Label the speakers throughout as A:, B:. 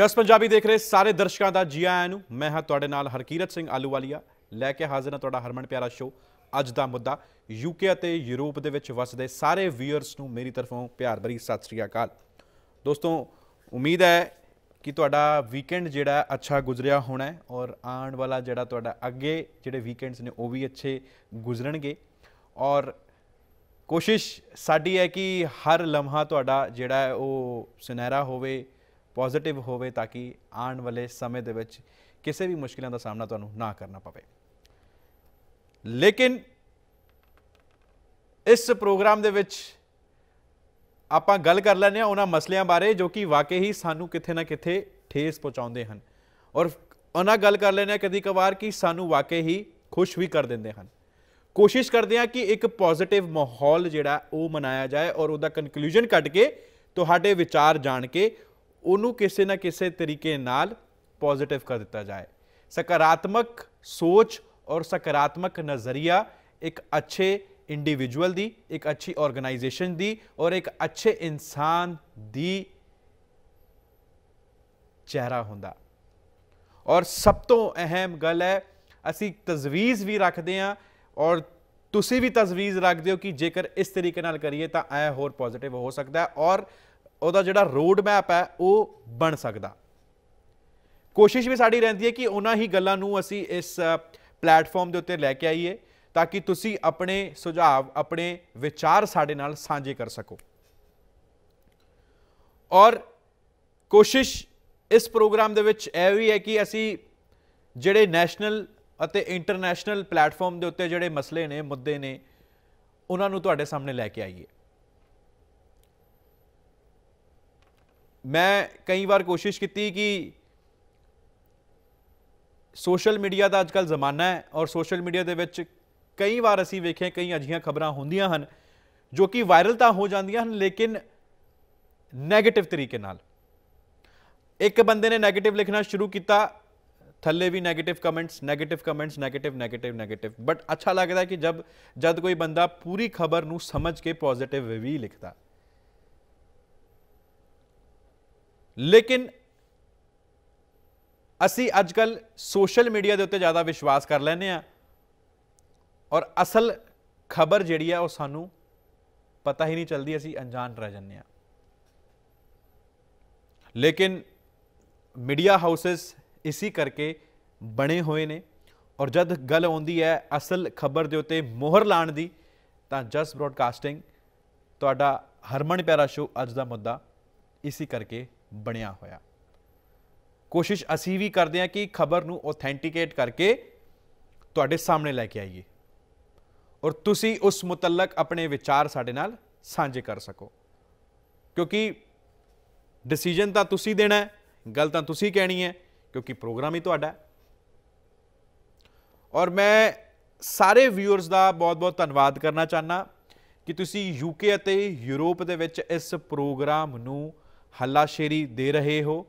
A: ਜਸ ਪੰਜਾਬੀ ਦੇਖ ਰਹੇ ਸਾਰੇ ਦਰਸ਼ਕਾਂ ਦਾ ਜੀ ਆਇਆਂ ਨੂੰ। ਮੈਂ ਹਾਂ ਤੁਹਾਡੇ ਨਾਲ ਹਰਕੀਰਤ ਸਿੰਘ ਆਲੂਵਾਲੀਆ ਲੈ ਕੇ ਹਾਜ਼ਰ ਹਾਂ ਤੁਹਾਡਾ ਹਰਮਨ ਪਿਆਰਾ ਸ਼ੋ ਅੱਜ ਦਾ ਮੁੱਦਾ ਯੂਕੇ ਅਤੇ ਯੂਰਪ ਦੇ ਵਿੱਚ ਵਸਦੇ ਸਾਰੇ ਵੀਅਰਸ ਨੂੰ ਮੇਰੀ ਤਰਫੋਂ ਪਿਆਰ ਭਰੀ ਸਤਿ ਸ੍ਰੀ ਅਕਾਲ। ਦੋਸਤੋ, ਉਮੀਦ ਹੈ ਕਿ ਤੁਹਾਡਾ ਵੀਕਐਂਡ ਜਿਹੜਾ ਅੱਛਾ ਗੁਜ਼ਰਿਆ ਹੋਣਾ ਹੈ ਔਰ ਆਉਣ ਵਾਲਾ ਜਿਹੜਾ ਤੁਹਾਡਾ ਅੱਗੇ ਜਿਹੜੇ ਵੀਕਐਂਡਸ ਨੇ ਉਹ ਵੀ ਅੱਛੇ ਗੁਜ਼ਰਨਗੇ। ਔਰ ਕੋਸ਼ਿਸ਼ ਸਾਡੀ ਹੈ ਕਿ ਹਰ ਲਮਹਾ ਤੁਹਾਡਾ ਜਿਹੜਾ ਉਹ ਸੁਨਹਿਰਾ ਹੋਵੇ ਪੋਜ਼ਿਟਿਵ ਹੋਵੇ ਤਾਂ ਕਿ ਆਉਣ ਵਾਲੇ ਸਮੇਂ ਦੇ ਵਿੱਚ ਕਿਸੇ ਵੀ ਮੁਸ਼ਕਿਲਾਂ ਦਾ ਸਾਹਮਣਾ ਤੁਹਾਨੂੰ ਨਾ ਕਰਨਾ ਪਵੇ। ਲੇਕਿਨ ਇਸ ਪ੍ਰੋਗਰਾਮ ਦੇ ਵਿੱਚ ਆਪਾਂ ਗੱਲ ਕਰ ਲੈਂਦੇ ਹਾਂ ਉਹਨਾਂ ਮਸਲਿਆਂ ਬਾਰੇ ਜੋ ਕਿ ਵਾਕਈ ਹੀ ਸਾਨੂੰ ਕਿਥੇ ਨਾ ਕਿਥੇ ਠੇਸ ਪਹੁੰਚਾਉਂਦੇ ਹਨ। ਔਰ ਉਹਨਾਂ ਗੱਲ ਕਰ ਲੈਂਦੇ ਹਾਂ ਕਦੀ ਕਵਾਰ ਕਿ ਸਾਨੂੰ ਵਾਕਈ ਹੀ ਖੁਸ਼ ਵੀ ਕਰ ਦਿੰਦੇ ਹਨ। ਕੋਸ਼ਿਸ਼ ਕਰਦੇ ਹਾਂ ਕਿ ਇੱਕ ਪੋਜ਼ਿਟਿਵ ਮਾਹੌਲ ਜਿਹੜਾ ਉਹ ਮਨਾਇਆ ਜਾਏ ਔਰ ਉਹਦਾ ਕਨਕਲੂਜਨ ਕੱਢ ਕੇ ਤੁਹਾਡੇ ਵਿਚਾਰ ਜਾਣ ਕੇ ਉਹਨੂੰ ਕਿਸੇ ਨਾ ਕਿਸੇ ਤਰੀਕੇ ਨਾਲ ਪੋਜ਼ਿਟਿਵ ਕਰ ਦਿੱਤਾ ਜਾਏ। ਸਕਾਰਾਤਮਕ ਸੋਚ ਔਰ ਸਕਾਰਾਤਮਕ ਨਜ਼ਰੀਆ ਇੱਕ ਅੱਛੇ ਇੰਡੀਵਿਜੂਅਲ ਦੀ, ਇੱਕ ਅੱਛੀ ਆਰਗੇਨਾਈਜੇਸ਼ਨ ਦੀ ਔਰ ਇੱਕ ਅੱਛੇ ਇਨਸਾਨ ਦੀ ਚਿਹਰਾ ਹੁੰਦਾ। ਔਰ ਸਭ ਤੋਂ ਅਹਿਮ ਗੱਲ ਹੈ, ਅਸੀਂ ਤਜਵੀਜ਼ ਵੀ ਰੱਖਦੇ ਹਾਂ ਔਰ ਤੁਸੀਂ ਵੀ ਤਜਵੀਜ਼ ਰੱਖਦੇ ਹੋ ਕਿ ਜੇਕਰ ਇਸ ਤਰੀਕੇ ਨਾਲ ਕਰੀਏ ਤਾਂ ਐ ਹੋਰ ਪੋਜ਼ਿਟਿਵ ਹੋ ਸਕਦਾ ਔਰ ਉਹਦਾ ਜਿਹੜਾ ਰੋਡ ਮੈਪ ਹੈ, ਉਹ ਬਣ ਸਕਦਾ। ਕੋਸ਼ਿਸ਼ ਵੀ ਸਾਡੀ ਰਹਿੰਦੀ ਹੈ ਕਿ ਉਹਨਾਂ ਹੀ ਗੱਲਾਂ ਨੂੰ ਅਸੀਂ ਇਸ ਪਲੇਟਫਾਰਮ ਦੇ ਉੱਤੇ ਲੈ ਕੇ ਆਈਏ, ਤਾਂ ਕਿ ਤੁਸੀਂ ਆਪਣੇ ਸੁਝਾਅ ਆਪਣੇ ਵਿਚਾਰ ਸਾਡੇ ਨਾਲ ਸਾਂਝੇ ਕਰ ਸਕੋ। ਔਰ ਕੋਸ਼ਿਸ਼ ਇਸ ਪ੍ਰੋਗਰਾਮ ਦੇ ਵਿੱਚ ਇਹ ਵੀ ਹੈ ਕਿ ਅਸੀਂ ਜਿਹੜੇ ਨੈਸ਼ਨਲ ਅਤੇ ਇੰਟਰਨੈਸ਼ਨਲ ਪਲੇਟਫਾਰਮ ਦੇ ਉੱਤੇ ਜਿਹੜੇ ਮਸਲੇ ਨੇ, ਮੁੱਦੇ ਨੇ, ਉਹਨਾਂ ਨੂੰ ਤੁਹਾਡੇ ਸਾਹਮਣੇ ਲੈ ਕੇ ਆਈਏ। ਮੈਂ ਕਈ ਵਾਰ ਕੋਸ਼ਿਸ਼ ਕੀਤੀ ਕਿ ਸੋਸ਼ਲ ਮੀਡੀਆ ਦਾ ਅੱਜਕੱਲ ਜ਼ਮਾਨਾ ਹੈ ਔਰ ਸੋਸ਼ਲ ਮੀਡੀਆ ਦੇ ਵਿੱਚ ਕਈ ਵਾਰ ਅਸੀਂ ਵੇਖਿਆ ਕਈ ਅਜਿਹੀਆਂ ਖਬਰਾਂ ਹੁੰਦੀਆਂ ਹਨ ਜੋ ਕਿ ਵਾਇਰਲ ਤਾਂ ਹੋ ਜਾਂਦੀਆਂ ਹਨ, ਲੇਕਿਨ 네ਗੇਟਿਵ ਤਰੀਕੇ ਨਾਲ। ਇੱਕ ਬੰਦੇ ਨੇ 네ਗੇਟਿਵ ਲਿਖਣਾ ਸ਼ੁਰੂ ਕੀਤਾ, ਥੱਲੇ ਵੀ negative comments negative comments negative negative negative but ਅੱਛਾ ਲੱਗਦਾ ਕਿ ਜਦ ਜਦ ਕੋਈ ਬੰਦਾ ਪੂਰੀ ਖਬਰ ਨੂੰ ਸਮਝ ਕੇ ਪੋਜ਼ਿਟਿਵ ਵੀ ਲਿਖਦਾ। ਲੇਕਿਨ ਅਸੀਂ ਅੱਜ ਅੱਜਕੱਲ ਸੋਸ਼ਲ ਮੀਡੀਆ ਦੇ ਉੱਤੇ ਜ਼ਿਆਦਾ ਵਿਸ਼ਵਾਸ ਕਰ ਲੈਨੇ ਆ ਔਰ ਅਸਲ ਖਬਰ ਜਿਹੜੀ ਆ ਉਹ ਸਾਨੂੰ ਪਤਾ ਹੀ ਨਹੀਂ ਚੱਲਦੀ, ਅਸੀਂ ਅਣਜਾਣ ਰਹਿ ਜੰਨੇ ਆ ਲੇਕਿਨ ਮੀਡੀਆ ਹਾਊਸਸ ਇਸੇ ਕਰਕੇ ਬਣੇ ਹੋਏ ਨੇ ਔਰ ਜਦ ਗੱਲ ਆਉਂਦੀ ਹੈ ਅਸਲ ਖਬਰ ਦੇ ਉੱਤੇ ਮੋਹਰ ਲਾਣ ਦੀ, ਤਾਂ ਜਸ ਬ੍ਰੌਡਕਾਸਟਿੰਗ ਤੁਹਾਡਾ ਹਰਮਨ ਪਿਆਰਾ ਸ਼ੋ ਅੱਜ ਦਾ ਮੁੱਦਾ, ਇਸੇ ਕਰਕੇ ਬਣਿਆ ਹੋਇਆ। ਕੋਸ਼ਿਸ਼ ਅਸੀਂ ਵੀ ਕਰਦੇ ਹਾਂ ਕਿ ਖਬਰ ਨੂੰ ਆਥੈਂਟਿਕੇਟ ਕਰਕੇ ਤੁਹਾਡੇ ਸਾਹਮਣੇ ਲੈ ਕੇ ਆਈਏ ਔਰ ਤੁਸੀਂ ਉਸ ਮੁਤਲਕ ਆਪਣੇ ਵਿਚਾਰ ਸਾਡੇ ਨਾਲ ਸਾਂਝੇ ਕਰ ਸਕੋ। ਕਿਉਂਕਿ ਡਿਸੀਜਨ ਤਾਂ ਤੁਸੀਂ ਦੇਣਾ ਹੈ, ਗੱਲ ਤਾਂ ਤੁਸੀਂ ਕਹਿਣੀ ਹੈ, ਕਿਉਂਕਿ ਪ੍ਰੋਗਰਾਮ ਹੀ ਤੁਹਾਡਾ ਔਰ ਮੈਂ ਸਾਰੇ ਵਿਊਅਰਸ ਦਾ ਬਹੁਤ-ਬਹੁਤ ਧੰਨਵਾਦ ਕਰਨਾ ਚਾਹਨਾ ਕਿ ਤੁਸੀਂ ਯੂਕੇ ਅਤੇ ਯੂਰਪ ਦੇ ਵਿੱਚ ਇਸ ਪ੍ਰੋਗਰਾਮ ਨੂੰ ਹੱਲਾਸ਼ੇਰੀ ਦੇ ਰਹੇ ਹੋ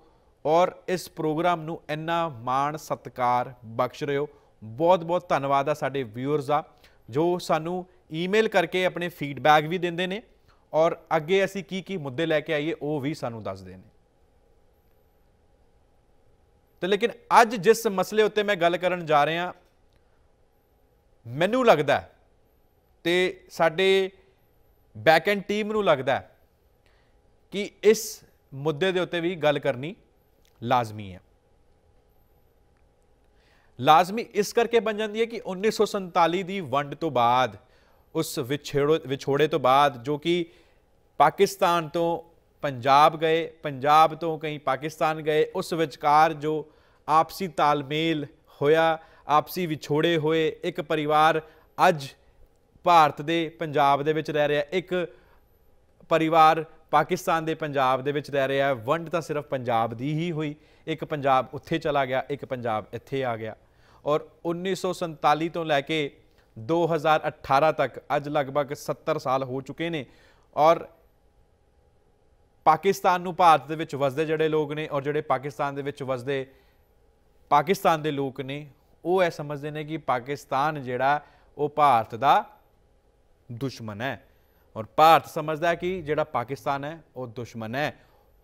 A: ਔਰ ਇਸ ਪ੍ਰੋਗਰਾਮ ਨੂੰ ਇੰਨਾ ਮਾਣ ਸਤਕਾਰ ਬਖਸ਼ ਰਹੇ ਹੋ। ਬਹੁਤ-ਬਹੁਤ ਧੰਨਵਾਦ ਆ ਸਾਡੇ ਵਿਊਅਰਸ ਦਾ, ਜੋ ਸਾਨੂੰ ਈਮੇਲ ਕਰਕੇ ਆਪਣੇ ਫੀਡਬੈਕ ਵੀ ਦਿੰਦੇ ਨੇ ਔਰ ਅੱਗੇ ਅਸੀਂ ਕੀ ਕੀ ਮੁੱਦੇ ਲੈ ਕੇ ਆਈਏ, ਉਹ ਵੀ ਸਾਨੂੰ ਦੱਸਦੇ ਨੇ। ਤੇ ਲੇਕਿਨ ਅੱਜ ਜਿਸ ਮਸਲੇ ਉੱਤੇ ਮੈਂ ਗੱਲ ਕਰਨ ਜਾ ਰਿਹਾ, ਮੈਨੂੰ ਲੱਗਦਾ ਤੇ ਸਾਡੇ ਬੈਕਐਂਡ ਟੀਮ ਨੂੰ ਲੱਗਦਾ ਕਿ ਇਸ ਮੁੱਦੇ ਦੇ ਉੱਤੇ ਵੀ ਗੱਲ ਕਰਨੀ ਲਾਜ਼ਮੀ ਹੈ। ਲਾਜ਼ਮੀ ਇਸ ਕਰਕੇ ਬਣ ਜਾਂਦੀ ਹੈ ਕਿ 1947 ਦੀ ਵੰਡ ਤੋਂ ਬਾਅਦ, ਉਸ ਵਿਛੋੜੇ ਤੋਂ ਬਾਅਦ ਜੋ ਕਿ ਪਾਕਿਸਤਾਨ ਤੋਂ ਪੰਜਾਬ ਗਏ, ਪੰਜਾਬ ਤੋਂ ਕਈ ਪਾਕਿਸਤਾਨ ਗਏ, ਉਸ ਵਿਚਕਾਰ ਜੋ ਆਪਸੀ ਤਾਲਮੇਲ ਹੋਇਆ, ਆਪਸੀ ਵਿਛੋੜੇ ਹੋਏ, ਇੱਕ ਪਰਿਵਾਰ ਅੱਜ ਭਾਰਤ ਦੇ, ਪੰਜਾਬ ਦੇ ਵਿੱਚ ਰਹਿ ਰਿਹਾ, ਇੱਕ ਪਰਿਵਾਰ ਪਾਕਿਸਤਾਨ ਦੇ ਪੰਜਾਬ ਦੇ ਵਿੱਚ ਰਹਿ ਰਿਹਾ ਵੰਡ ਤਾਂ ਸਿਰਫ ਪੰਜਾਬ ਦੀ ਹੀ ਹੋਈ। ਇੱਕ ਪੰਜਾਬ ਉੱਥੇ ਚਲਾ ਗਿਆ, ਇੱਕ ਪੰਜਾਬ ਇੱਥੇ ਆ ਗਿਆ। ਔਰ 1947 ਤੋਂ ਲੈ ਕੇ 2018 ਤੱਕ ਅੱਜ ਲਗਭਗ 70 ਸਾਲ ਹੋ ਚੁੱਕੇ ਨੇ। ਔਰ ਪਾਕਿਸਤਾਨ ਨੂੰ ਭਾਰਤ ਦੇ ਵਿੱਚ ਵਸਦੇ ਜਿਹੜੇ ਲੋਕ ਨੇ ਔਰ ਜਿਹੜੇ ਪਾਕਿਸਤਾਨ ਦੇ ਵਿੱਚ ਵਸਦੇ ਪਾਕਿਸਤਾਨ ਦੇ ਲੋਕ ਨੇ, ਉਹ ਇਹ ਸਮਝਦੇ ਨੇ ਕਿ ਪਾਕਿਸਤਾਨ ਜਿਹੜਾ, ਉਹ ਭਾਰਤ ਦਾ ਦੁਸ਼ਮਣ ਹੈ। ਔਰ ਭਾਰਤ ਸਮਝਦਾ ਹੈ ਕਿ ਜਿਹੜਾ ਪਾਕਿਸਤਾਨ ਹੈ, ਉਹ ਦੁਸ਼ਮਣ ਹੈ।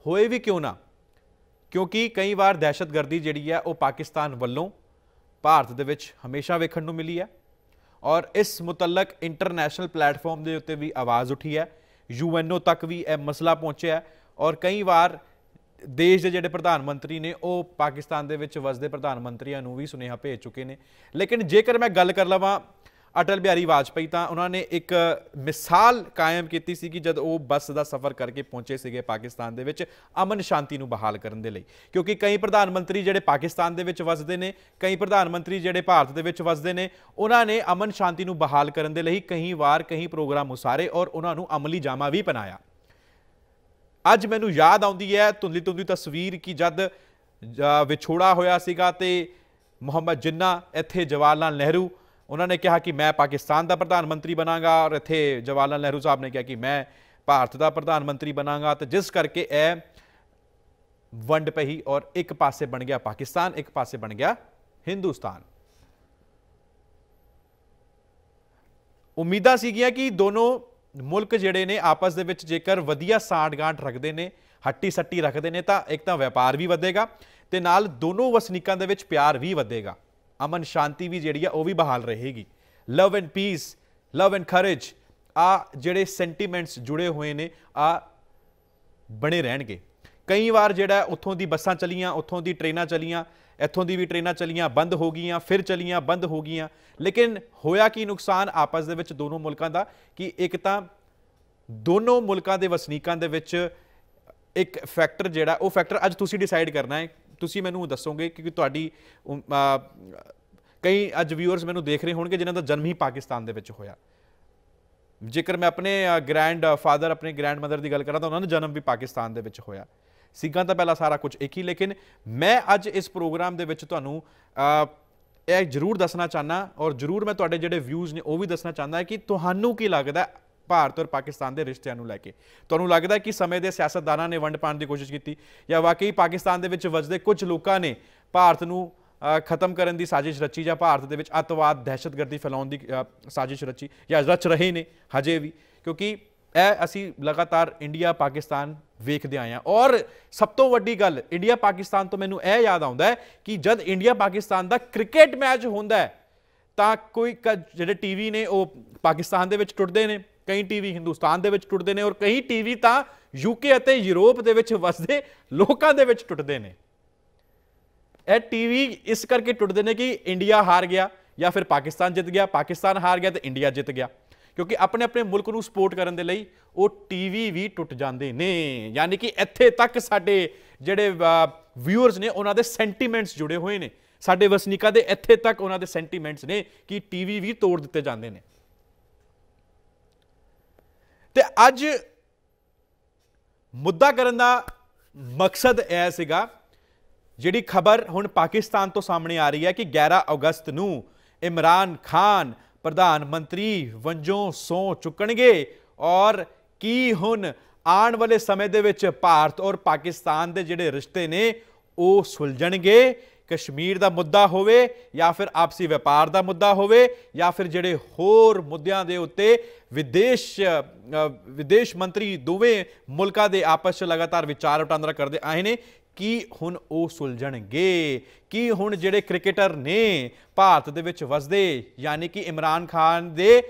A: ਹੋਏ ਵੀ ਕਿਉਂ ਨਾ? ਕਿਉਂਕਿ ਕਈ ਵਾਰ ਦਹਿਸ਼ਤਗਰਦੀ ਜਿਹੜੀ ਹੈ, ਉਹ ਪਾਕਿਸਤਾਨ ਵੱਲੋਂ ਭਾਰਤ ਦੇ ਵਿੱਚ ਹਮੇਸ਼ਾ ਵੇਖਣ ਨੂੰ ਮਿਲੀ ਹੈ। ਔਰ ਇਸ ਮੁਤਲਕ ਇੰਟਰਨੈਸ਼ਨਲ ਪਲੇਟਫਾਰਮ ਦੇ ਉੱਤੇ ਵੀ ਆਵਾਜ਼ ਉੱਠੀ ਹੈ। ਯੂਐਨਓ ਤੱਕ ਵੀ ਇਹ ਮਸਲਾ ਪਹੁੰਚਿਆ ਔਰ ਕਈ ਵਾਰ ਦੇਸ਼ ਦੇ ਜਿਹੜੇ ਪ੍ਰਧਾਨ ਮੰਤਰੀ ਨੇ, ਉਹ ਪਾਕਿਸਤਾਨ ਦੇ ਵਿੱਚ ਵਸਦੇ ਪ੍ਰਧਾਨ ਮੰਤਰੀਆਂ ਨੂੰ ਵੀ ਸੁਨੇਹਾ ਭੇਜ ਚੁੱਕੇ ਨੇ। ਲੇਕਿਨ ਜੇਕਰ ਮੈਂ ਗੱਲ ਕਰ ਲਵਾਂ ਅਟਲ ਬਿਹਾਰੀ ਵਾਜਪਾਈ ਤਾਂ ਉਹਨਾਂ ਨੇ ਇੱਕ ਮਿਸਾਲ ਕਾਇਮ ਕੀਤੀ ਸੀ ਕਿ ਜਦ ਉਹ ਬੱਸ ਦਾ ਸਫ਼ਰ ਕਰਕੇ ਪਹੁੰਚੇ ਸੀਗੇ ਪਾਕਿਸਤਾਨ ਦੇ ਵਿੱਚ, ਅਮਨ ਸ਼ਾਂਤੀ ਨੂੰ ਬਹਾਲ ਕਰਨ ਦੇ ਲਈ। ਕਿਉਂਕਿ ਕਈ ਪ੍ਰਧਾਨ ਮੰਤਰੀ ਜਿਹੜੇ ਪਾਕਿਸਤਾਨ ਦੇ ਵਿੱਚ ਵਸਦੇ ਨੇ, ਕਈ ਪ੍ਰਧਾਨ ਮੰਤਰੀ ਜਿਹੜੇ ਭਾਰਤ ਦੇ ਵਿੱਚ ਵਸਦੇ ਨੇ, ਉਹਨਾਂ ਨੇ ਅਮਨ ਸ਼ਾਂਤੀ ਨੂੰ ਬਹਾਲ ਕਰਨ ਦੇ ਲਈ ਕਈ ਵਾਰ ਕਈ ਪ੍ਰੋਗਰਾਮ ਉਸਾਰੇ ਔਰ ਉਹਨਾਂ ਨੂੰ ਅਮਲੀ ਜਾਮਾ ਵੀ ਪਨਾਇਆ। ਅੱਜ ਮੈਨੂੰ ਯਾਦ ਆਉਂਦੀ ਹੈ ਧੁੰਦਲੀ ਧੁੰਦਲੀ ਤਸਵੀਰ ਕਿ ਜਦ ਵਿਛੋੜਾ ਹੋਇਆ ਸੀਗਾ ਤੇ ਮੁਹੰਮਦ ਜਿੰਨਾ, ਇੱਥੇ ਜਵਾਹਰ ਲਾਲ ਨਹਿਰੂ ਉਹਨਾਂ ਨੇ ਕਿਹਾ ਕਿ ਮੈਂ ਪਾਕਿਸਤਾਨ ਦਾ ਪ੍ਰਧਾਨ ਮੰਤਰੀ ਬਣਾਂਗਾ ਔਰ ਇੱਥੇ ਜਵਾਹਰ ਲਾਲ ਨਹਿਰੂ ਸਾਹਿਬ ਨੇ ਕਿਹਾ ਕਿ ਮੈਂ ਭਾਰਤ ਦਾ ਪ੍ਰਧਾਨ ਮੰਤਰੀ ਬਣਾਂਗਾ ਤੇ ਜਿਸ ਕਰਕੇ ਇਹ ਵੰਡ ਪਈ ਔਰ ਇੱਕ ਪਾਸੇ ਬਣ ਗਿਆ ਪਾਕਿਸਤਾਨ, ਇੱਕ ਪਾਸੇ ਬਣ ਗਿਆ ਹਿੰਦੁਸਤਾਨ। ਉਮੀਦਾਂ ਸੀਗੀਆਂ ਕਿ ਦੋਨੋਂ ਮੁਲਕ ਜਿਹੜੇ ਨੇ ਆਪਸ ਦੇ ਵਿੱਚ ਜੇਕਰ ਵਧੀਆ ਸਾਂਠ-ਗਾਂਠ ਰੱਖਦੇ ਨੇ, ਹੱਟੀ ਸੱਟੀ ਰੱਖਦੇ ਨੇ ਤਾਂ ਇੱਕ ਤਾਂ ਵਪਾਰ ਵੀ ਵਧੇਗਾ ਤੇ ਨਾਲ ਦੋਨੋਂ ਵਸਨੀਕਾਂ ਦੇ ਵਿੱਚ ਪਿਆਰ ਵੀ ਵਧੇਗਾ। ਅਮਨ ਸ਼ਾਂਤੀ ਵੀ ਜਿਹੜੀ ਆ ਉਹ ਵੀ ਬਹਾਲ ਰਹੇਗੀ। Love and peace love and courage ਆ ਜਿਹੜੇ ਸੈਂਟੀਮੈਂਟਸ ਜੁੜੇ ਹੋਏ ਨੇ, ਆ ਬਣੇ ਰਹਿਣਗੇ। ਕਈ ਵਾਰ ਜਿਹੜਾ ਉੱਥੋਂ ਦੀ ਬੱਸਾਂ ਚਲੀਆਂ, ਉੱਥੋਂ ਦੀ ਟ੍ਰੇਨਾਂ ਚਲੀਆਂ, ਇੱਥੋਂ ਦੀ ਵੀ ਟ੍ਰੇਨਾਂ ਚਲੀਆਂ, ਬੰਦ ਹੋ ਗਈਆਂ, ਫਿਰ ਚਲੀਆਂ, ਬੰਦ ਹੋ ਗਈਆਂ। ਲੇਕਿਨ ਹੋਇਆ ਕੀ ਨੁਕਸਾਨ ਆਪਸ ਦੇ ਵਿੱਚ ਦੋਨੋਂ ਮੁਲਕਾਂ ਦਾ? ਕਿ ਇੱਕ ਤਾਂ ਦੋਨੋਂ ਮੁਲਕਾਂ ਦੇ ਵਸਨੀਕਾਂ ਦੇ ਵਿੱਚ ਇੱਕ ਫੈਕਟਰ ਜਿਹੜਾ, ਉਹ ਫੈਕਟਰ ਅੱਜ ਤੁਸੀਂ ਡਿਸਾਈਡ ਕਰਨਾ ਹੈ। ਤੁਸੀਂ ਮੈਨੂੰ ਦੱਸੋਗੇ ਕਿਉਂਕਿ ਤੁਹਾਡੀ ਕਈ ਅੱਜ ਵਿਊਅਰਸ ਮੈਨੂੰ ਦੇਖ ਰਹੇ ਹੋਣਗੇ ਜਿਨ੍ਹਾਂ ਦਾ ਜਨਮ ਹੀ ਪਾਕਿਸਤਾਨ ਦੇ ਵਿੱਚ ਹੋਇਆ। ਜੇਕਰ ਮੈਂ ਆਪਣੇ ਗ੍ਰੈਂਡ ਫਾਦਰ ਆਪਣੇ ਗ੍ਰੈਂਡ ਮਦਰ ਦੀ ਗੱਲ ਕਰਾਂ ਤਾਂ ਉਹਨਾਂ ਦਾ ਜਨਮ ਵੀ ਪਾਕਿਸਤਾਨ ਦੇ ਵਿੱਚ ਹੋਇਆ। ਸਿੱਖਾਂ ਤਾਂ ਪਹਿਲਾਂ ਸਾਰਾ ਕੁਝ ਇੱਕ ਹੀ, ਲੇਕਿਨ ਮੈਂ ਅੱਜ ਇਸ ਪ੍ਰੋਗਰਾਮ ਦੇ ਵਿੱਚ ਤੁਹਾਨੂੰ ਇਹ ਜ਼ਰੂਰ ਦੱਸਣਾ ਚਾਹਨਾ ਔਰ ਜ਼ਰੂਰ ਮੈਂ ਤੁਹਾਡੇ ਜਿਹੜੇ ਵਿਊਜ਼ ਨੇ ਉਹ ਵੀ ਦੱਸਣਾ ਚਾਹੁੰਦਾ ਕਿ ਤੁਹਾਨੂੰ ਕੀ ਲੱਗਦਾ ਭਾਰਤ ਔਰ ਪਾਕਿਸਤਾਨ ਦੇ ਰਿਸ਼ਤਿਆਂ ਨੂੰ ਲੈ ਕੇ। ਤੁਹਾਨੂੰ ਲੱਗਦਾ ਕਿ ਸਮੇਂ ਦੇ ਸਿਆਸਤਦਾਨਾਂ ਨੇ ਵੰਡ ਪਾਉਣ ਦੀ ਕੋਸ਼ਿਸ਼ ਕੀਤੀ ਜਾਂ ਵਾਕਈ ਪਾਕਿਸਤਾਨ ਦੇ ਵਿੱਚ ਵਜਦੇ ਕੁਝ ਲੋਕਾਂ ਨੇ ਭਾਰਤ ਨੂੰ ਖਤਮ ਕਰਨ ਦੀ ਸਾਜ਼ਿਸ਼ ਰਚੀ ਜਾਂ ਭਾਰਤ ਦੇ ਵਿੱਚ ਅੱਤਵਾਦ, ਦਹਿਸ਼ਤਗਰਦੀ ਫੈਲਾਉਣ ਦੀ ਸਾਜ਼ਿਸ਼ ਰਚੀ ਜਾਂ ਰਚ ਰਹੇ ਨੇ ਹਜੇ ਵੀ? ਕਿਉਂਕਿ ਇਹ ਅਸੀਂ ਲਗਾਤਾਰ ਇੰਡੀਆ, ਪਾਕਿਸਤਾਨ ਵੇਖਦੇ ਆਏ ਹਾਂ। ਔਰ ਸਭ ਤੋਂ ਵੱਡੀ ਗੱਲ, ਇੰਡੀਆ, ਪਾਕਿਸਤਾਨ ਤੋਂ ਮੈਨੂੰ ਇਹ ਯਾਦ ਆਉਂਦਾ ਹੈ ਕਿ ਜਦ ਇੰਡੀਆ, ਪਾਕਿਸਤਾਨ ਦਾ ਕ੍ਰਿਕਟ ਮੈਚ ਹੁੰਦਾ ਹੈ, ਤਾਂ ਕੋਈ ਕ- ਜਿਹੜੇ ਟੀਵੀ ਨੇ ਉਹ ਪਾਕਿਸਤਾਨ ਦੇ ਵਿੱਚ ਟੁੱਟਦੇ ਨੇ। ਕਈ ਟੀਵੀ ਹਿੰਦੁਸਤਾਨ ਦੇ ਵਿੱਚ ਟੁੱਟਦੇ ਨੇ ਔਰ ਕਈ ਟੀਵੀ ਤਾਂ ਯੂਕੇ ਅਤੇ ਯੂਰਪ ਦੇ ਵਿੱਚ ਵਸਦੇ ਲੋਕਾਂ ਦੇ ਵਿੱਚ ਟੁੱਟਦੇ ਨੇ। ਇਹ ਟੀਵੀ ਇਸ ਕਰਕੇ ਟੁੱਟਦੇ ਨੇ ਕਿ ਇੰਡੀਆ ਹਾਰ ਗਿਆ ਜਾਂ ਫਿਰ ਪਾਕਿਸਤਾਨ ਜਿੱਤ ਗਿਆ, ਪਾਕਿਸਤਾਨ ਹਾਰ ਗਿਆ ਤੇ ਇੰਡੀਆ ਜਿੱਤ ਗਿਆ। ਕਿਉਂਕਿ ਆਪਣੇ ਆਪਣੇ ਮੁਲਕ ਨੂੰ ਸਪੋਰਟ ਕਰਨ ਦੇ ਲਈ ਉਹ ਟੀਵੀ ਵੀ ਟੁੱਟ ਜਾਂਦੇ ਨੇ। ਯਾਨੀ ਕਿ ਇੱਥੇ ਤੱਕ ਸਾਡੇ ਜਿਹੜੇ ਵਿਊਅਰਸ ਨੇ ਉਹਨਾਂ ਦੇ ਸੈਂਟੀਮੈਂਟਸ ਜੁੜੇ ਹੋਏ ਨੇ। ਸਾਡੇ ਵਸਨੀਕਾਂ ਦੇ ਇੱਥੇ ਤੱਕ ਉਹਨਾਂ ਦੇ ਸੈਂਟੀਮੈਂਟਸ ਨੇ ਕਿ ਟੀਵੀ ਵੀ ਤੋੜ ਦਿੱਤੇ ਜਾਂਦੇ ਨੇ। ਤੇ ਅੱਜ ਮੁੱਦਾ ਕਰਨ ਦਾ ਮਕਸਦ ਇਹ ਸੀਗਾ, ਜਿਹੜੀ ਖਬਰ ਹੁਣ ਪਾਕਿਸਤਾਨ ਤੋਂ ਸਾਹਮਣੇ ਆ ਰਹੀ ਹੈ ਕਿ 11 ਅਗਸਤ ਨੂੰ ਇਮਰਾਨ ਖਾਨ ਪ੍ਰਧਾਨ ਮੰਤਰੀ ਵੰਜੋਂ ਸੌ ਚੁੱਕਣਗੇ ਔਰ ਕੀ ਹੁਣ ਆਉਣ ਵਾਲੇ ਸਮੇਂ ਦੇ ਵਿੱਚ ਭਾਰਤ ਔਰ ਪਾਕਿਸਤਾਨ ਦੇ ਜਿਹੜੇ ਰਿਸ਼ਤੇ ਨੇ ਉਹ ਸੁਲਝਣਗੇ ਕਸ਼ਮੀਰ ਦਾ ਮੁੱਦਾ ਹੋਵੇ ਜਾਂ ਫਿਰ ਆਪਸੀ ਵਪਾਰ ਦਾ ਮੁੱਦਾ ਹੋਵੇ ਜਾਂ ਫਿਰ ਜਿਹੜੇ ਹੋਰ ਮੁੱਦਿਆਂ ਦੇ ਉੱਤੇ ਵਿਦੇਸ਼ ਵਿਦੇਸ਼ ਮੰਤਰੀ ਦੋਵੇਂ ਮੁਲਕਾਂ ਦੇ ਆਪਸ 'ਚ ਲਗਾਤਾਰ ਵਿਚਾਰ ਵਟਾਂਦਰਾ ਕਰਦੇ ਆਏ ਨੇ, ਕੀ ਹੁਣ ਉਹ ਸੁਲਝਣਗੇ? ਕੀ ਹੁਣ ਜਿਹੜੇ ਕ੍ਰਿਕਟਰ ਨੇ ਭਾਰਤ ਦੇ ਵਿੱਚ ਵਸਦੇ, ਯਾਨੀ ਕਿ ਇਮਰਾਨ ਖਾਨ ਦੇ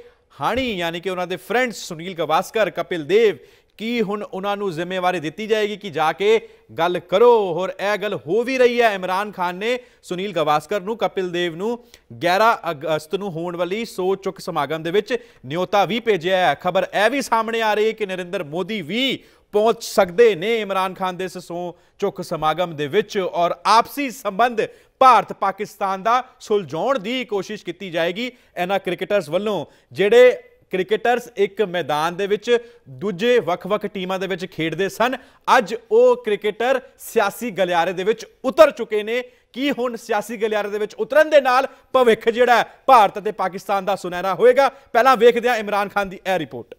A: ਹਾਣੀ, ਯਾਨੀ ਕਿ ਉਹਨਾਂ ਦੇ ਫਰੈਂਡਸ ਸੁਨੀਲ ਗਵਾਸਕਰ, ਕਪਿਲ ਦੇਵ ਕੀ ਹੁਣ ਉਹਨਾਂ ਨੂੰ ਜ਼ਿੰਮੇਵਾਰੀ ਦਿੱਤੀ ਜਾਏਗੀ ਕਿ ਜਾ ਕੇ ਗੱਲ ਕਰੋ? ਹੋਰ ਇਹ ਗੱਲ ਹੋ ਵੀ ਰਹੀ ਹੈ। ਇਮਰਾਨ ਖਾਨ ਨੇ ਸੁਨੀਲ ਗਵਾਸਕਰ ਨੂੰ, ਕਪਿਲ ਦੇਵ ਨੂੰ 11 ਅਗਸਤ ਨੂੰ ਹੋਣ ਵਾਲੀ ਸੋ ਚੁੱਕ ਸਮਾਗਮ ਦੇ ਵਿੱਚ ਨਿਯੋਤਾ ਵੀ ਭੇਜਿਆ ਹੈ। ਖਬਰ ਇਹ ਵੀ ਸਾਹਮਣੇ ਆ ਰਹੀ ਹੈ ਕਿ ਨਰਿੰਦਰ ਮੋਦੀ ਵੀ ਪਹੁੰਚ ਸਕਦੇ ਨੇ ਇਮਰਾਨ ਖਾਨ ਦੇ ਇਸ ਸੋ ਚੁੱਕ ਸਮਾਗਮ ਦੇ ਵਿੱਚ ਔਰ ਆਪਸੀ ਸੰਬੰਧ ਭਾਰਤ ਪਾਕਿਸਤਾਨ ਦਾ ਸੁਲਝਾਉਣ ਦੀ ਕੋਸ਼ਿਸ਼ ਕੀਤੀ ਜਾਏਗੀ। ਇਹਨਾਂ ਕ੍ਰਿਕਟਰਸ ਵੱਲੋਂ ਜਿਹੜੇ ਕ੍ਰਿਕਟਰਸ ਇੱਕ ਮੈਦਾਨ ਦੇ ਵਿੱਚ ਦੂਜੇ ਵੱਖ-ਵੱਖ ਟੀਮਾਂ ਦੇ ਵਿੱਚ ਖੇਡਦੇ ਸਨ। ਅੱਜ ਉਹ ਕ੍ਰਿਕਟਰ ਸਿਆਸੀ ਗਲਿਆਰੇ ਦੇ ਵਿੱਚ ਉਤਰ ਚੁੱਕੇ ਨੇ। ਕੀ ਹੁਣ ਸਿਆਸੀ ਗਲਿਆਰੇ ਦੇ ਵਿੱਚ ਉਤਰਨ ਦੇ ਨਾਲ ਭਵਿੱਖ ਜਿਹੜਾ ਭਾਰਤ ਅਤੇ ਪਾਕਿਸਤਾਨ ਦਾ ਸੁਨਹਿਰਾ ਹੋਏਗਾ? ਪਹਿਲਾਂ ਵੇਖਦੇ ਹਾਂ ਇਮਰਾਨ ਖਾਨ ਦੀ ਇਹ ਰਿਪੋਰਟ।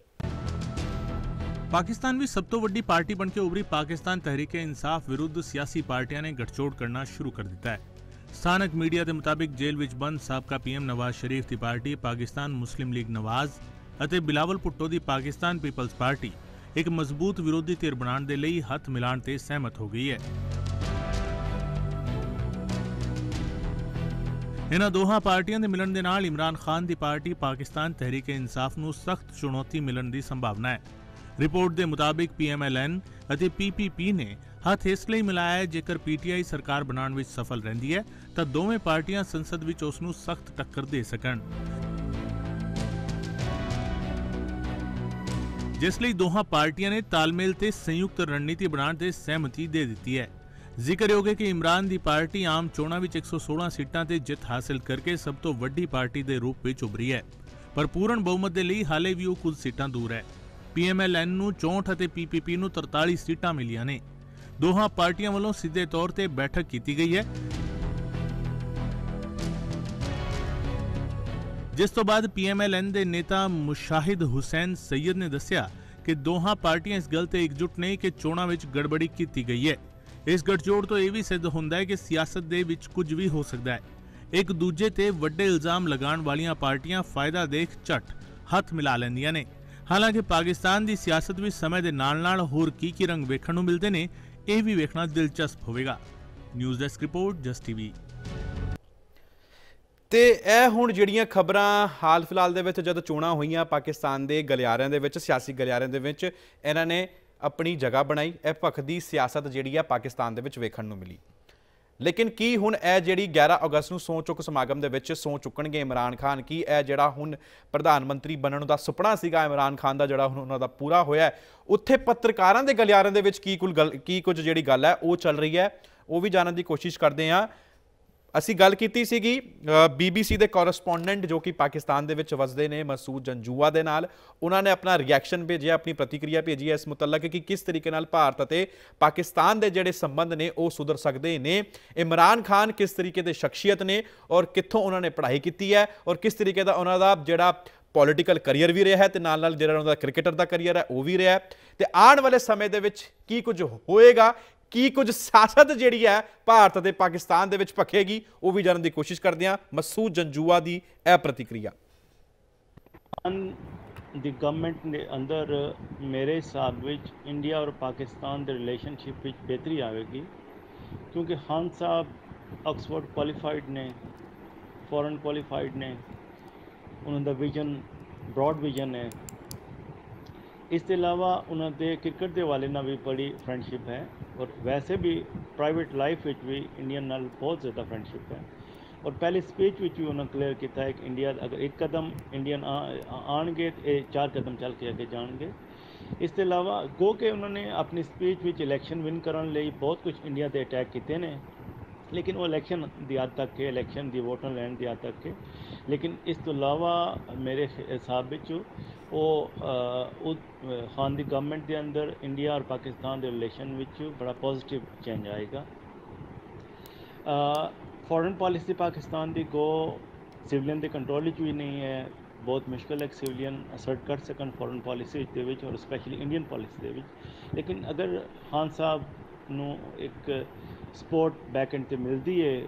B: ਪਾਕਿਸਤਾਨ ਵਿੱਚ ਸਭ ਤੋਂ ਵੱਡੀ ਪਾਰਟੀ ਬਣ ਕੇ ਉਭਰੀ। ਪਾਕਿਸਤਾਨ ਤਹਿਰੀਕ-ਏ ਇਨਸਾਫ ਵਿਰੁੱਧ ਸਿਆਸੀ ਪਾਰਟੀਆਂ ਨੇ ਗਠਜੋੜ ਕਰਨਾ ਸ਼ੁਰੂ ਕਰ ਦਿੱਤਾ ਹੈ। ਸਥਾਨਕ ਮੀਡੀਆ ਦੇ ਮੁਤਾਬਿਕ ਜੇਲ੍ਹ ਵਿੱਚ ਬੰਦ ਸਾਬਕਾ ਪੀਐਮ ਨਵਾਜ਼ ਸ਼ਰੀਫ ਦੀ ਪਾਰਟੀ, ਪਾਕਿਸਤਾਨ ਮੁਸਲਿਮ ਲੀਗ ਨਵਾਜ਼ ਅਤੇ ਬਿਲਾਵਲ ਭੁੱਟੋ ਦੀ ਪਾਕਿਸਤਾਨ ਪੀਪਲਜ਼ ਪਾਰਟੀ ਇੱਕ ਮਜ਼ਬੂਤ ਵਿਰੋਧੀ ਧਿਰ ਬਣਾਉਣ ਦੇ ਲਈ ਹੱਥ ਮਿਲਾਉਣ ਤੇ ਸਹਿਮਤ ਹੋ ਗਈ ਹੈ। ਇਹਨਾਂ ਦੋਹਾਂ ਪਾਰਟੀਆਂ ਦੇ ਮਿਲਣ ਦੇ ਨਾਲ ਇਮਰਾਨ ਖਾਨ ਦੀ ਪਾਰਟੀ ਪਾਕਿਸਤਾਨ ਤਹਿਰੀਕ-ਏ-ਇਨਸਾਫ ਨੂੰ ਸਖਤ ਚੁਣੌਤੀ ਮਿਲਣ ਦੀ ਸੰਭਾਵਨਾ ਹੈ। ਰਿਪੋਰਟ ਦੇ ਮੁਤਾਬਿਕ ਪੀਐਮਐਲਐਨ ਅਤੇ ਪੀਪੀਪੀ ਨੇ ਹੱਥ ਇਸ ਲਈ ਮਿਲਾਇਆ ਹੈ, ਜੇਕਰ ਪੀਟੀਆਈ ਸਰਕਾਰ ਬਣਾਉਣ ਵਿੱਚ ਸਫਲ ਰਹਿੰਦੀ ਹੈ, ਤਾਂ ਦੋਵੇਂ ਪਾਰਟੀਆਂ ਸੰਸਦ ਵਿੱਚ ਉਸ ਨੂੰ ਸਖਤ ਟੱਕਰ ਦੇ ਸਕਣ। ਜਿਸ ਲਈ ਦੋਹਾਂ ਪਾਰਟੀਆਂ ਨੇ ਤਾਲਮੇਲ ਤੇ ਸੰਯੁਕਤ ਰਣਨੀਤੀ ਬਣਾਉਣ ਤੇ ਸਹਿਮਤੀ ਦੇ ਦਿੱਤੀ ਹੈ। ਜ਼ਿਕਰਯੋਗ ਹੈ ਕਿ ਇਮਰਾਨ ਦੀ ਪਾਰਟੀ ਆਮ ਚੋਣਾਂ ਵਿੱਚ 116 ਸੀਟਾਂ ਤੇ ਜਿੱਤ ਹਾਸਲ ਕਰਕੇ ਸਭ ਤੋਂ ਵੱਡੀ ਪਾਰਟੀ ਦੇ ਰੂਪ ਵਿੱਚ ਉਭਰੀ ਹੈ। ਪਰ ਪੂਰਨ ਬਹੁਮਤ ਦੇ ਲਈ ਹਾਲੇ ਵੀ ਉਹ ਕੁਝ ਸੀਟਾਂ ਦੂਰ ਹੈ। ਪੀਐਮਐਲਐਨ ਨੂੰ 64 ਅਤੇ ਪੀਪੀਪੀ ਨੂੰ 43 ਸੀਟਾਂ ਮਿਲੀਆਂ ਨੇ। ਦੋਹਾਂ ਪਾਰਟੀਆਂ ਵੱਲੋਂ ਸਿੱਧੇ ਤੌਰ ਤੇ ਬੈਠਕ ਕੀਤੀ ਗਈ ਹੈ। ਜਿਸ ਤੋਂ ਬਾਅਦ ਪੀਐਮਐਲਐਨ ਦੇ ਨੇਤਾ ਮੁਸ਼ਾਹਿਦ ਹੁਸੈਨ ਸੈਯਦ ਨੇ ਦੱਸਿਆ ਕਿ ਦੋਹਾਂ ਪਾਰਟੀਆਂ ਇਸ ਗੱਲ ਤੇ ਇਕਜੁੱਟ ਨੇ ਕਿ ਚੋਣਾਂ ਵਿੱਚ ਗੜਬੜੀ ਕੀਤੀ ਗਈ ਹੈ। ਇਸ ਗੱਠਜੋੜ ਤੋਂ ਇਹ ਵੀ ਸਿੱਧ ਹੁੰਦਾ ਹੈ ਕਿ ਸਿਆਸਤ ਦੇ ਵਿੱਚ ਕੁਝ ਵੀ ਹੋ ਸਕਦਾ ਹੈ। ਇੱਕ ਦੂਜੇ ਤੇ ਵੱਡੇ ਇਲਜ਼ਾਮ ਲਗਾਉਣ ਵਾਲੀਆਂ ਪਾਰਟੀਆਂ ਫਾਇਦਾ ਦੇਖ ਝਟ ਹੱਥ ਮਿਲਾ ਲੈਂਦੀਆਂ ਨੇ। ਹਾਲਾਂਕਿ ਪਾਕਿਸਤਾਨ ਦੀ ਸਿਆਸਤ ਵਿੱਚ ਸਮੇਂ ਦੇ ਨਾਲ-ਨਾਲ ਹੋਰ ਕੀ ਕੀ ਰੰਗ ਵੇਖਣ ਨੂੰ ਮਿਲਦੇ ਨੇ, ਇਹ ਵੀ ਵੇਖਣਾ ਦਿਲਚਸਪ ਹੋਵੇਗਾ। News desk report just TV
A: ਤੇ ਇਹ ਹੁਣ ਜਿਹੜੀਆਂ ਖਬਰਾਂ ਹਾਲ ਫਿਲਹਾਲ ਦੇ ਵਿੱਚ ਜਦੋਂ ਚੋਣਾਂ ਹੋਈਆਂ ਪਾਕਿਸਤਾਨ ਦੇ ਗਲਿਆਰਿਆਂ ਦੇ ਵਿੱਚ, ਸਿਆਸੀ ਗਲਿਆਰਿਆਂ ਦੇ ਵਿੱਚ, ਇਹਨਾਂ ਨੇ ਆਪਣੀ ਜਗ੍ਹਾ ਬਣਾਈ, ਇਹ ਭਖਦੀ ਸਿਆਸਤ ਜਿਹੜੀ ਆ ਪਾਕਿਸਤਾਨ ਦੇ ਵਿੱਚ ਵੇਖਣ ਨੂੰ ਮਿਲੀ। ਲੇਕਿਨ ਕੀ ਹੁਣ ਇਹ ਜਿਹੜੀ 11 ਅਗਸਤ ਨੂੰ ਸੌ ਚੁੱਕ ਸਮਾਗਮ ਦੇ ਵਿੱਚ ਸੌ ਚੁੱਕਣਗੇ ਇਮਰਾਨ ਖਾਨ, ਕੀ ਇਹ ਜਿਹੜਾ ਹੁਣ ਪ੍ਰਧਾਨ ਮੰਤਰੀ ਬਣਨ ਦਾ ਸੁਪਨਾ ਸੀਗਾ ਇਮਰਾਨ ਖਾਨ ਦਾ ਜਿਹੜਾ ਹੁਣ ਉਹਨਾਂ ਦਾ ਪੂਰਾ ਹੋਇਆ ਉੱਥੇ ਪੱਤਰਕਾਰਾਂ ਦੇ ਗਲਿਆਰਿਆਂ ਦੇ ਵਿੱਚ ਕੀ ਕੁਲ ਗੱਲ, ਕੀ ਕੁਝ ਜਿਹੜੀ ਗੱਲ ਹੈ, ਉਹ ਚੱਲ ਰਹੀ ਹੈ, ਉਹ ਵੀ ਜਾਣਨ ਦੀ ਕੋਸ਼ਿਸ਼ ਕਰਦੇ ਹਾਂ। ਅਸੀਂ ਗੱਲ ਕੀਤੀ ਸੀਗੀ ਬੀਬੀਸੀ ਦੇ ਕੋਰਸਪੋਂਡੈਂਟ ਜੋ ਕਿ ਪਾਕਿਸਤਾਨ ਦੇ ਵਿੱਚ ਵਸਦੇ ਨੇ, ਮਸੂਦ ਜੰਜੂਆ ਦੇ ਨਾਲ, ਉਹਨਾਂ ਨੇ ਆਪਣਾ ਰਿਐਕਸ਼ਨ ਭੇਜਿਆ, ਆਪਣੀ ਪ੍ਰਤੀਕਿਰਿਆ ਭੇਜੀ ਇਸ ਮੁਤਲਕ ਕਿ ਕਿਸ ਤਰੀਕੇ ਨਾਲ ਭਾਰਤ ਅਤੇ ਪਾਕਿਸਤਾਨ ਦੇ ਜਿਹੜੇ ਸੰਬੰਧ ਨੇ, ਉਹ ਸੁਧਰ ਸਕਦੇ ਨੇ, ਇਮਰਾਨ ਖਾਨ ਕਿਸ ਤਰੀਕੇ ਦੇ ਸ਼ਖਸੀਅਤ ਨੇ ਔਰ ਕਿੱਥੋਂ ਉਹਨਾਂ ਨੇ ਪੜ੍ਹਾਈ ਕੀਤੀ ਹੈ ਔਰ ਕਿਸ ਤਰੀਕੇ ਦਾ ਉਹਨਾਂ ਦਾ ਜਿਹੜਾ ਪੋਲੀਟੀਕਲ ਕੈਰੀਅਰ ਵੀ ਰਿਹਾ ਹੈ ਤੇ ਨਾਲ ਨਾਲ ਜਿਹੜਾ ਉਹਨਾਂ ਦਾ ਕ੍ਰਿਕਟਰ ਦਾ ਕੈਰੀਅਰ ਹੈ, ਉਹ ਵੀ ਰਿਹਾ ਹੈ ਤੇ ਆਉਣ ਵਾਲੇ ਸਮੇਂ ਦੇ ਵਿੱਚ ਕੀ ਕੁਝ ਹੋਏਗਾ ਕੀ ਕੁਝ ਸਿਆਸਤ ਜਿਹੜੀ ਹੈ ਭਾਰਤ ਅਤੇ ਪਾਕਿਸਤਾਨ ਦੇ ਵਿੱਚ ਭਖੇਗੀ, ਉਹ ਵੀ ਜਾਣਨ ਦੀ ਕੋਸ਼ਿਸ਼ ਕਰਦੇ ਹਾਂ। ਮਸੂਦ ਜੰਜੂਆ ਦੀ ਇਹ ਪ੍ਰਤੀਕਿਰਿਆ।
C: ਦੀ ਗਵਰਨਮੈਂਟ ਦੇ ਅੰਦਰ ਮੇਰੇ ਹਿਸਾਬ ਵਿੱਚ ਇੰਡੀਆ ਔਰ ਪਾਕਿਸਤਾਨ ਦੇ ਰਿਲੇਸ਼ਨਸ਼ਿਪ ਵਿੱਚ ਬਿਹਤਰੀ ਆਵੇਗੀ, ਕਿਉਂਕਿ ਖਾਨ ਸਾਹਿਬ ਆਕਸਫੋਰਡ ਕੁਆਲੀਫਾਈਡ ਨੇ ਫੋਰਨ ਕੁਆਲੀਫਾਈਡ ਨੇ, ਉਹਨਾਂ ਦਾ ਵਿਜ਼ਨ ਬ੍ਰੌਡ ਵਿਜ਼ਨ ਹੈ। ਇਸ ਤੋਂ ਇਲਾਵਾ ਉਹਨਾਂ ਦੇ ਕ੍ਰਿਕਟ ਦੇ ਵਾਲੇ ਨਾਲ ਵੀ ਬੜੀ ਫਰੈਂਡਸ਼ਿਪ ਹੈ ਔਰ ਵੈਸੇ ਵੀ ਪ੍ਰਾਈਵੇਟ ਲਾਈਫ ਵਿੱਚ ਵੀ ਇੰਡੀਅਨ ਨਾਲ ਬਹੁਤ ਜ਼ਿਆਦਾ ਫਰੈਂਡਸ਼ਿਪ ਹੈ। ਔਰ ਪਹਿਲੇ ਸਪੀਚ ਵਿੱਚ ਵੀ ਉਹਨਾਂ ਕਲੀਅਰ ਕੀਤਾ ਹੈ ਕਿ ਇੰਡੀਆ ਅਗਰ ਇੱਕ ਕਦਮ ਇੰਡੀਅਨ ਆਣਗੇ ਇਹ ਚਾਰ ਕਦਮ ਚੱਲ ਕੇ ਅੱਗੇ ਜਾਣਗੇ। ਇਸ ਤੋਂ ਇਲਾਵਾ, ਗੋ ਕੇ ਉਹਨਾਂ ਨੇ ਆਪਣੀ ਸਪੀਚ ਵਿੱਚ ਇਲੈਕਸ਼ਨ ਵਿਨ ਕਰਨ ਲਈ ਬਹੁਤ ਕੁਝ ਇੰਡੀਆ ਤੇ ਅਟੈਕ ਕੀਤੇ ਨੇ। ਲੇਕਿਨ ਉਹ ਇਲੈਕਸ਼ਨ ਦੀ ਹੱਦ ਤੱਕ ਕੇ ਇਲੈਕਸ਼ਨ ਦੀ ਵੋਟਾਂ ਲੈਣ ਦੀ ਹੱਦ ਤੱਕ ਹੈ ਲੇਕਿਨ ਇਸ ਤੋਂ ਇਲਾਵਾ ਮੇਰੇ ਹਿਸਾਬ ਵਿੱਚ ਉਹ ਉਹ ਖਾਨ ਦੀ ਗਵਰਨਮੈਂਟ ਦੇ ਅੰਦਰ ਇੰਡੀਆ ਔਰ ਪਾਕਿਸਤਾਨ ਦੇ ਰਿਲੇਸ਼ਨ ਵਿੱਚ ਬੜਾ ਪੋਜ਼ਿਟਿਵ ਚੇਂਜ ਆਏਗਾ ਫੋਰਨ ਪਾਲਿਸੀ ਪਾਕਿਸਤਾਨ ਦੀ ਗੋ ਸਿਵਲੀਅਨ ਦੇ ਕੰਟਰੋਲ ਵਿੱਚ ਵੀ ਨਹੀਂ ਹੈ ਬਹੁਤ ਮੁਸ਼ਕਲ ਹੈ ਸਿਵਲੀਅਨ ਅਸਰਟ ਕਰ ਸਕਣ ਫੋਰਨ ਪਾਲਿਸੀ ਦੇ ਵਿੱਚ ਔਰ ਸਪੈਸ਼ਲੀ ਇੰਡੀਅਨ ਪਾਲਿਸੀ ਦੇ ਵਿੱਚ ਲੇਕਿਨ ਅਗਰ ਖਾਨ ਸਾਹਿਬ ਨੂੰ ਇੱਕ ਸਪੋਰਟ ਬੈਕਐਂਡ ਤੇ ਮਿਲਦੀ ਹੈ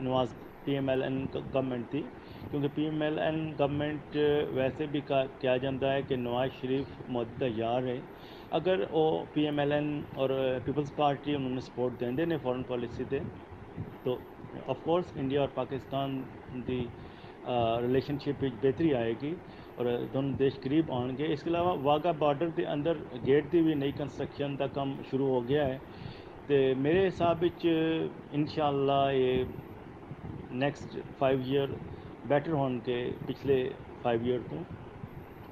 C: ਨਵਾਜ਼ ਪੀਐਮਐਲਐਨ ਗਵਰਨਮੈਂਟ ਦੀ ਕਿਉਂਕਿ ਪੀਐਮਐਲਐਨ ਗਵਰਨਮੈਂਟ ਵੈਸੇ ਵੀ ਕਿਹਾ ਜਾਂਦਾ ਹੈ ਕਿ ਨਵਾਜ਼ ਸ਼ਰੀਫ ਮੋਦੀ ਦਾ ਯਾਰ ਹੈ ਅਗਰ ਉਹ ਪੀਐਮਐਲਐਨ ਔਰ ਪੀਪਲਸ ਪਾਰਟੀ ਉਹਨਾਂ ਨੂੰ ਸਪੋਰਟ ਦਿੰਦੇ ਨੇ ਫੋਰਨ ਪਾਲਿਸੀ ਤੇ ਤਾਂ ਆਫ ਕੋਰਸ ਇੰਡੀਆ ਔਰ ਪਾਕਿਸਤਾਨ ਦੀ ਰਿਲੇਸ਼ਨਸ਼ਿਪ ਵਿੱਚ ਬਿਹਤਰੀ ਆਏਗੀ ਔਰ ਦੋਨੋਂ ਦੇਸ਼ ਕਰੀਬ ਆਉਣਗੇ। ਇਸ ਤੋਂ ਇਲਾਵਾ ਵਾਗਾ ਬਾਰਡਰ ਦੇ ਅੰਦਰ ਗੇਟ ਦੀ ਵੀ ਨਈ ਕੰਸਟਰਕਸ਼ਨ ਦਾ ਕੰਮ ਸ਼ੁਰੂ ਹੋ ਗਿਆ ਹੈ। ਤੇ ਮੇਰੇ ਹਿਸਾਬ ਵਿੱਚ ਇਨਸ਼ਾਅੱਲਾ ਇਹ ਨੈਕਸਟ 5 ਇਅਰ ਬੈਟਰ ਹੋਣਗੇ ਪਿਛਲੇ 5 ਇਅਰ ਤੋਂ।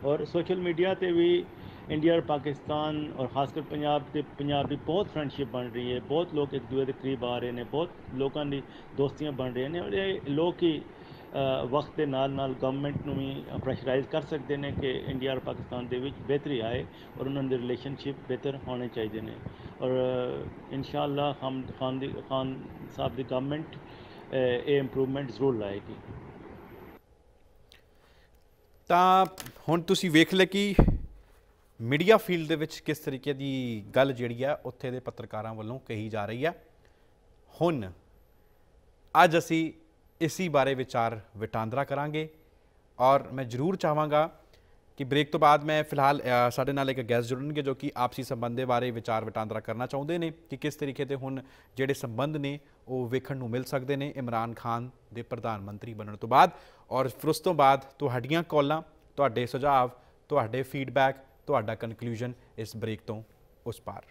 C: ਔਰ ਸੋਸ਼ਲ ਮੀਡੀਆ ਤੇ ਵੀ ਇੰਡੀਆ ਔਰ ਪਾਕਿਸਤਾਨ ਔਰ ਖਾਸ ਕਰ ਪੰਜਾਬ ਤੇ ਪੰਜਾਬ ਦੀ ਬਹੁਤ ਫਰੈਂਡਸ਼ਿਪ ਬਣ ਰਹੀ ਹੈ। ਬਹੁਤ ਲੋਕ ਇੱਕ ਦੂਜੇ ਦੇ ਕਰੀਬ ਆ ਰਹੇ ਨੇ। ਬਹੁਤ ਲੋਕਾਂ ਦੀ ਦੋਸਤੀਆਂ ਬਣ ਰਹੀਆਂ ਨੇ। ਔਰ ਇਹ ਲੋਕ ਹੀ ਵਕਤ ਦੇ ਨਾਲ ਨਾਲ ਗਵਰਨਮੈਂਟ ਨੂੰ ਵੀ ਪ੍ਰੈਸ਼ਰਾਈਜ਼ ਕਰ ਸਕਦੇ ਨੇ ਕਿ ਇੰਡੀਆ ਔਰ ਪਾਕਿਸਤਾਨ ਦੇ ਵਿੱਚ ਬਿਹਤਰੀ ਆਏ ਔਰ ਉਹਨਾਂ ਦੇ ਰਿਲੇਸ਼ਨਸ਼ਿਪ ਬਿਹਤਰ ਹੋਣੇ ਚਾਹੀਦੇ ਨੇ। ਔਰ, ਇਨਸ਼ਾਅੱਲਾ ਹਮ ਖਾਨ ਦੀ, ਖਾਨ ਸਾਹਿਬ ਦੀ ਗਵਰਨਮੈਂਟ ਇਹ ਇੰਪਰੂਵਮੈਂਟ ਜ਼ਰੂਰ ਲਾਏਗੀ।
A: ਤਾਂ ਹੁਣ ਤੁਸੀਂ ਵੇਖ ਲੈ ਕਿ ਮੀਡੀਆ ਫੀਲਡ ਦੇ ਵਿੱਚ ਕਿਸ ਤਰੀਕੇ ਦੀ ਗੱਲ ਜਿਹੜੀ ਆ ਉੱਥੇ ਦੇ ਪੱਤਰਕਾਰਾਂ ਵੱਲੋਂ ਕਹੀ ਜਾ ਰਹੀ ਆ। ਹੁਣ ਅੱਜ ਅਸੀਂ ਇਸੇ ਬਾਰੇ ਵਿਚਾਰ ਵਟਾਂਦਰਾ ਕਰਾਂਗੇ ਔਰ ਮੈਂ ਜ਼ਰੂਰ ਚਾਹਾਂਗਾ ਕਿ ਬ੍ਰੇਕ ਤੋਂ ਬਾਅਦ ਮੈਂ ਫਿਲਹਾਲ ਸਾਡੇ ਨਾਲ ਇੱਕ ਗੈਸਟ ਜੁੜਨਗੇ ਜੋ ਕਿ ਆਪਸੀ ਸੰਬੰਧ ਦੇ ਬਾਰੇ ਵਿਚਾਰ ਵਟਾਂਦਰਾ ਕਰਨਾ ਚਾਹੁੰਦੇ ਨੇ ਕਿ ਕਿਸ ਤਰੀਕੇ ਦੇ ਹੁਣ ਜਿਹੜੇ ਸੰਬੰਧ ਨੇ ਉਹ ਵੇਖਣ ਨੂੰ ਮਿਲ ਸਕਦੇ ਨੇ ਇਮਰਾਨ ਖਾਨ ਦੇ ਪ੍ਰਧਾਨ ਮੰਤਰੀ ਬਣਨ ਤੋਂ ਬਾਅਦ ਔਰ ਫਿਰ ਉਸ ਤੋਂ ਬਾਅਦ ਤੁਹਾਡੀਆਂ ਕਾਲਾਂ, ਤੁਹਾਡੇ ਸੁਝਾਅ ਤੁਹਾਡੇ ਫੀਡਬੈਕ ਤੁਹਾਡਾ ਕਨਕਲੂਜਨ ਇਸ ਬ੍ਰੇਕ ਤੋਂ ਉਸ ਪਾਰ।